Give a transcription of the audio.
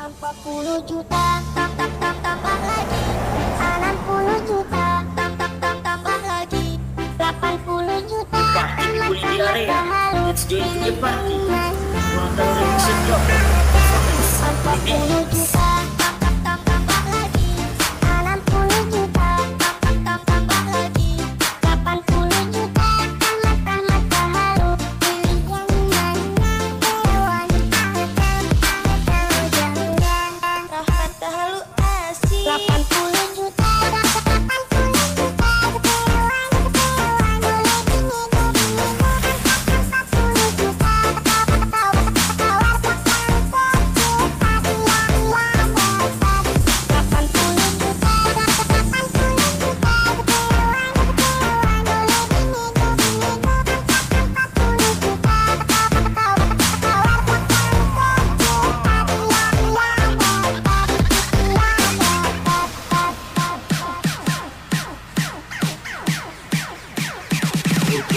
40 juta tak tak tak tambah lagi. 60 juta tak tak tak tambah lagi. 80 juta people in the area Let's join the party 80 juta